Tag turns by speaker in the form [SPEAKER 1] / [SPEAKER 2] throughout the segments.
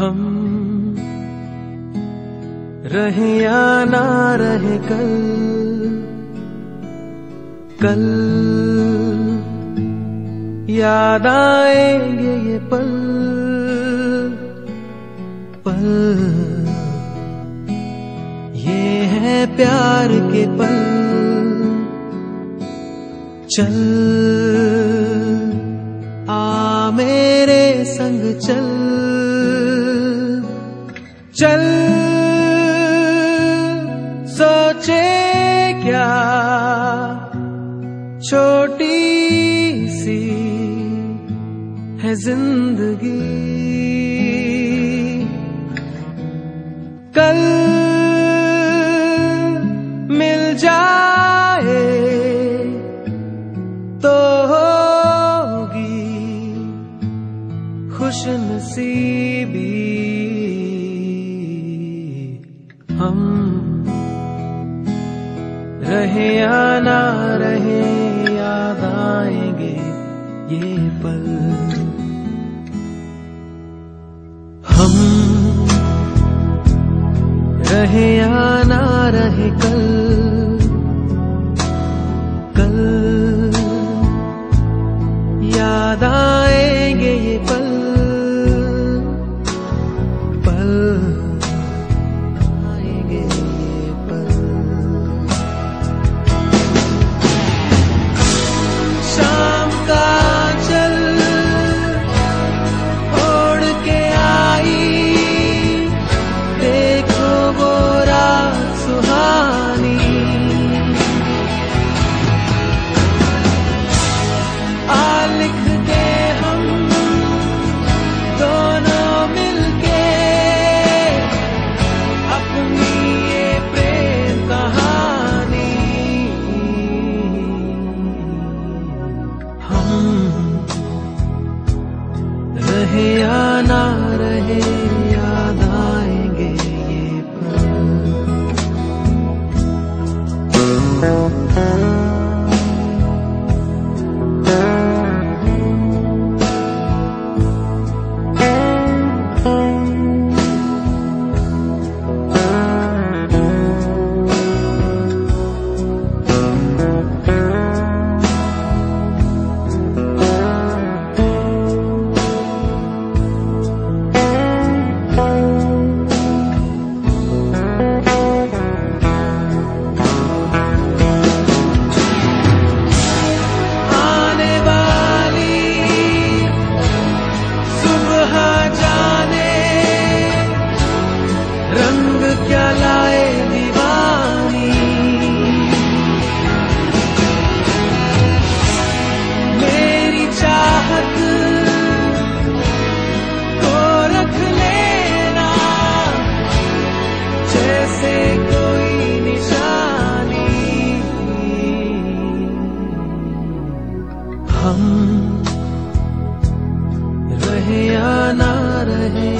[SPEAKER 1] हम रहे या ना रहे कल कल याद आएँगे ये पल पल ये है प्यार के पल। चल छोटी सी है ज़िंदगी। कल मिल जाए तो होगी खुश नसीबी हम रहे या ना रहे आएँगे ये पल। हम रहे या ना रहे कल कल याद आएँगे ये पल। मेरी चाहत को रख लेना जैसे कोई निशानी। हम रहे या ना रहे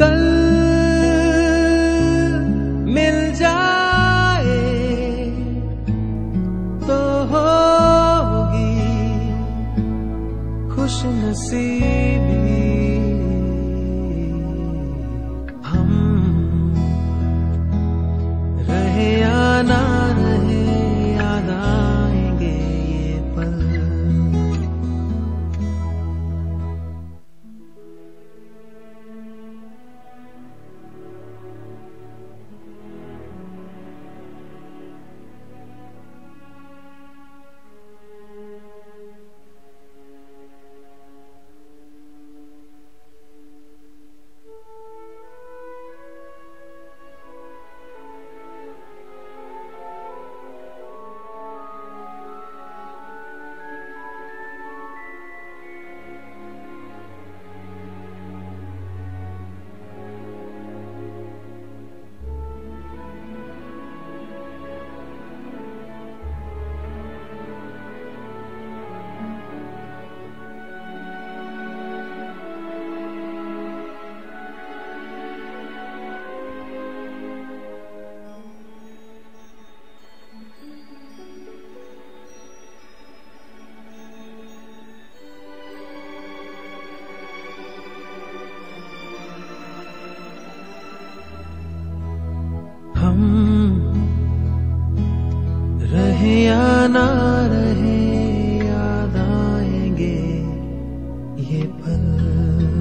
[SPEAKER 1] कल मिल जाए तो होगी खुश नसीबी ना रहे याद आएँगे ये पल।